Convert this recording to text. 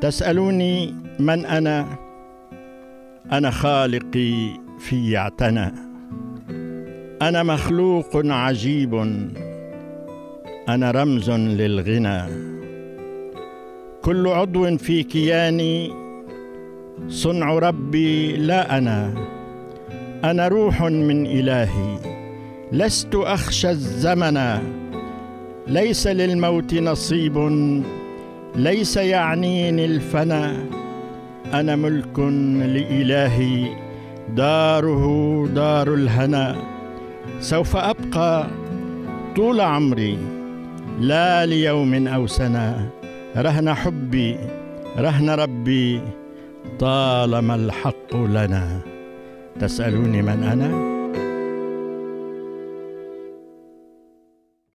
تسألوني من أنا؟ أنا خالقي في اعتنى أنا مخلوق عجيب. أنا رمز للغنى. كل عضو في كياني صنع ربي لا أنا. أنا روح من إلهي. لست أخشى الزمن. ليس للموت نصيب. ليس يعنيني الفنا أنا ملك لإلهي داره دار الهنا سوف أبقى طول عمري لا ليوم أو سنة. رهن حبي رهن ربي طالما الحق لنا. تسألوني من أنا؟